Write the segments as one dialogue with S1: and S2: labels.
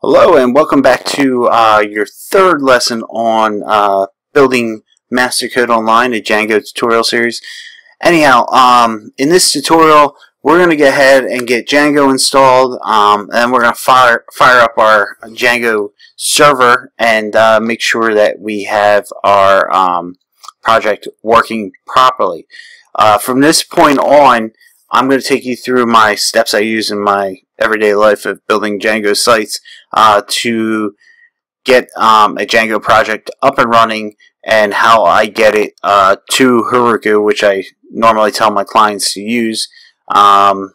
S1: Hello and welcome back to uh, your third lesson on uh, building MasterCode Online, a Django tutorial series. Anyhow, um, in this tutorial, we're going to go ahead and get Django installed, um, and we're going to fire fire up our Django server and uh, make sure that we have our um, project working properly. Uh, from this point on, I'm going to take you through my steps I use in my everyday life of building Django sites uh, to get um, a Django project up and running and how I get it uh, to Heroku, which I normally tell my clients to use. Um,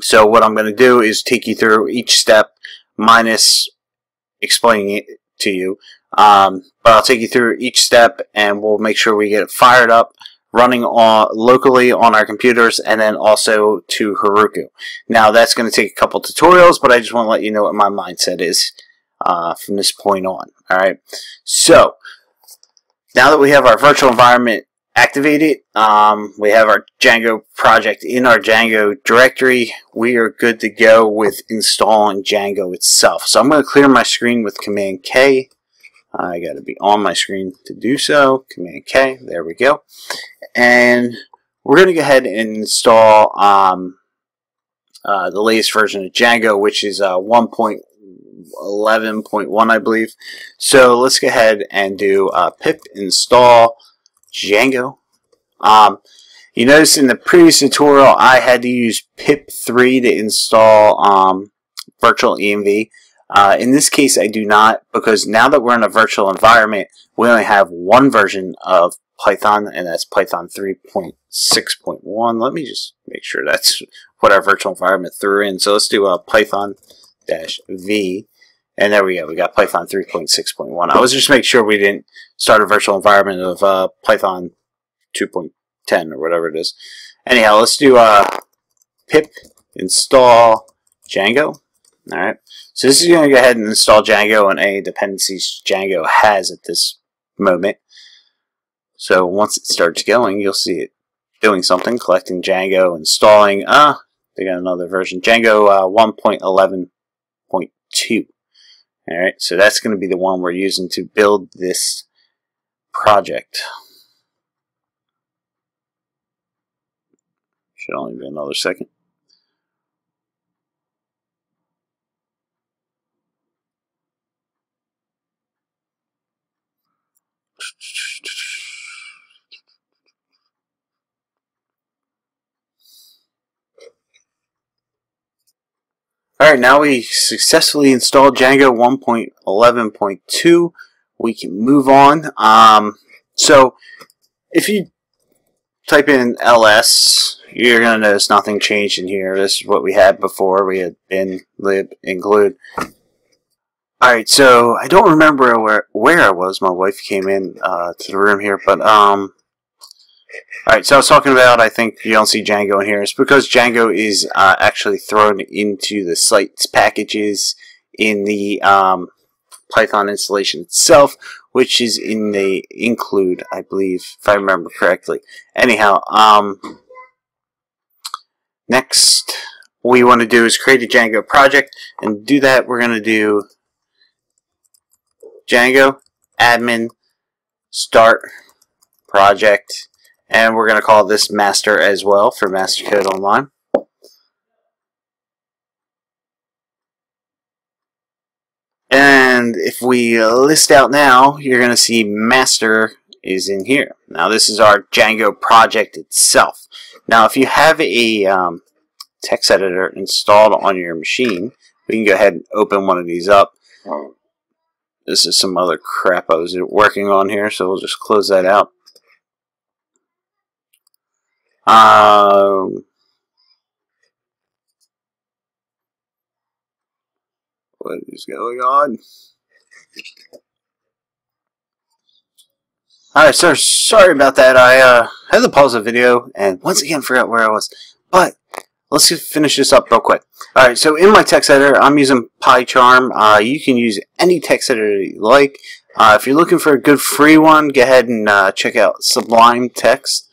S1: so what I'm going to do is take you through each step minus explaining it to you. Um, but I'll take you through each step and we'll make sure we get it fired up running on locally on our computers and then also to Heroku. Now that's going to take a couple tutorials, but I just want to let you know what my mindset is uh, from this point on. All right. So now that we have our virtual environment activated, um, we have our Django project in our Django directory. We are good to go with installing Django itself. So I'm going to clear my screen with Command K. I got to be on my screen to do so. Command K. There we go and we're going to go ahead and install um, uh, the latest version of Django, which is uh, 1.11.1, I believe. So let's go ahead and do uh, pip install Django. Um, you notice in the previous tutorial, I had to use pip3 to install um, virtual. Uh, in this case, I do not because now that we're in a virtual environment, we only have one version of Python, and that's Python 3.6.1. Let me just make sure that's what our virtual environment threw in. So let's do a Python dash V, and there we go. We got Python 3.6.1. I was just make sure we didn't start a virtual environment of uh, Python 2.10 or whatever it is. Anyhow, let's do uh, pip install Django. All right. So this is going to go ahead and install Django and any dependencies Django has at this moment. So once it starts going, you'll see it doing something, collecting Django, installing, ah, they got another version, Django uh, 1.11.2. Alright, so that's going to be the one we're using to build this project. Should only be another second. Alright, now we successfully installed Django 1.11.2. We can move on. Um, so, if you type in ls, you're going to notice nothing changed in here. This is what we had before. We had bin, lib, include. Alright, so I don't remember where, where I was. My wife came in uh, to the room here, but um, Alright, so I was talking about, I think you don't see Django in here. It's because Django is uh, actually thrown into the sites packages in the um, Python installation itself, which is in the include, I believe, if I remember correctly. Anyhow, um, next we want to do is create a Django project, and do that we're going to do Django admin start project and we're going to call this master as well for MasterCode Online. And if we list out now, you're going to see master is in here. Now this is our Django project itself. Now if you have a um, text editor installed on your machine, we can go ahead and open one of these up. This is some other crap I was working on here, so we'll just close that out. Um, what is going on? Alright, sir, sorry about that. I uh, had to pause the video and once again forgot where I was. But let's just finish this up real quick. Alright, so in my text editor, I'm using PyCharm. Uh, you can use any text editor you like. Uh, if you're looking for a good free one, go ahead and uh, check out Sublime Text.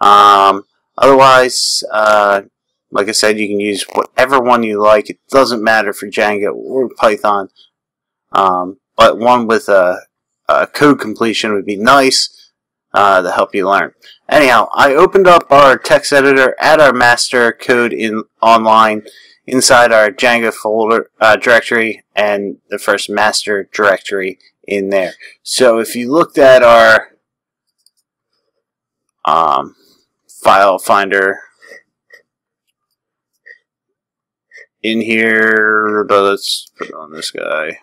S1: Um, Otherwise, uh, Like I said, you can use whatever one you like. It doesn't matter for Django or Python. Um, but one with a, a, code completion would be nice uh, to help you learn. Anyhow, I opened up our text editor at our master code in online inside our Django folder uh, directory and the first master directory in there. So if you looked at our um, file finder in here, but let's put on this guy.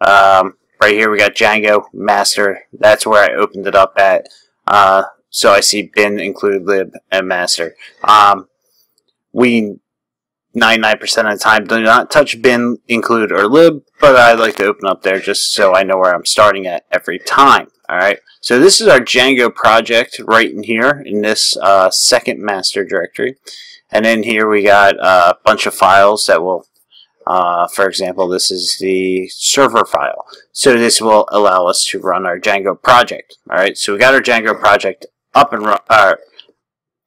S1: Um, right here we got Django master. That's where I opened it up at. Uh, so I see bin include lib and master. Um, we 99% of the time do not touch bin, include, or lib, but I like to open up there just so I know where I'm starting at every time. Alright, so this is our Django project right in here in this uh, second master directory. And in here we got a bunch of files that will, uh, for example, this is the server file. So this will allow us to run our Django project. Alright, so we got our Django project up and uh,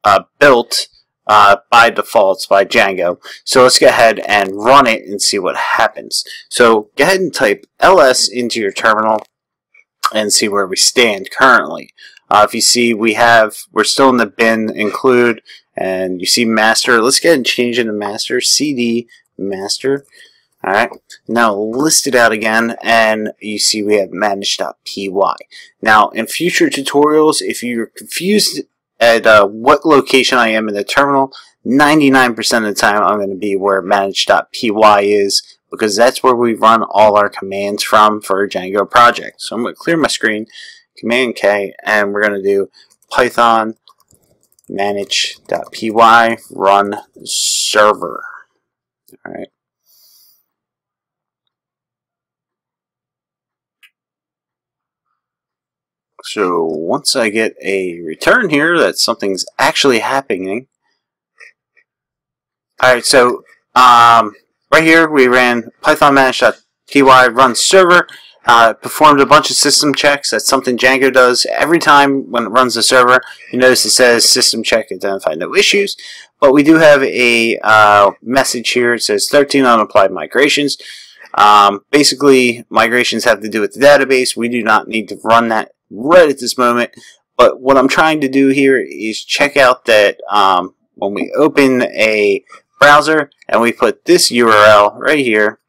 S1: uh, built uh, by default by Django. So let's go ahead and run it and see what happens. So go ahead and type ls into your terminal and see where we stand currently. Uh, if you see we have, we're still in the bin include and you see master, let's ahead and change it master, cd master. Alright, now list it out again and you see we have manage.py. Now in future tutorials, if you're confused at uh, what location I am in the terminal, 99% of the time I'm going to be where manage.py is because that's where we run all our commands from for Django project. So I'm going to clear my screen, Command K, and we're going to do python manage.py run server. All right. So once I get a return here that something's actually happening. Alright, so um, right here we ran python manage.py run server. Uh, performed a bunch of system checks. That's something Django does every time when it runs the server. You notice it says system check identified no issues. But we do have a uh, message here. It says 13 unapplied migrations. Um, basically, migrations have to do with the database. We do not need to run that right at this moment. But what I'm trying to do here is check out that um, when we open a browser and we put this URL right here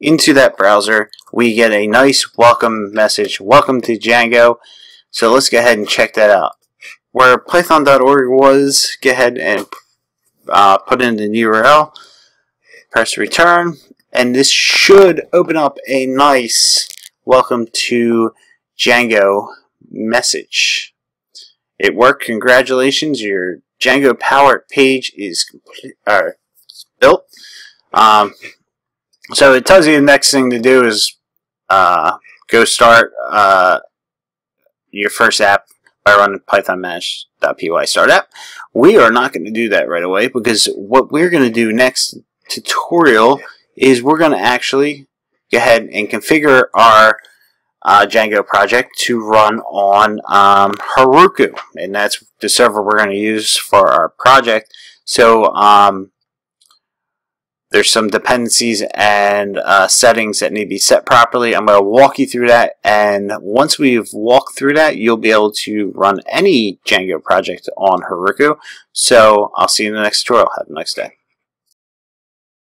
S1: into that browser, we get a nice welcome message. Welcome to Django. So let's go ahead and check that out. Where python.org was, go ahead and uh, put in the URL, press return, and this should open up a nice welcome to Django message. It worked. Congratulations. Your Django Power page is complete, uh, built. Um, so it tells you the next thing to do is uh, go start uh, your first app by running python manage.py start. We are not going to do that right away because what we're going to do next tutorial is we're going to actually go ahead and configure our uh, Django project to run on um, Heroku, and that's the server we're going to use for our project. So um, there's some dependencies and uh, settings that need to be set properly. I'm going to walk you through that, and once we've walked through that, you'll be able to run any Django project on Heroku. So I'll see you in the next tutorial. Have a nice day.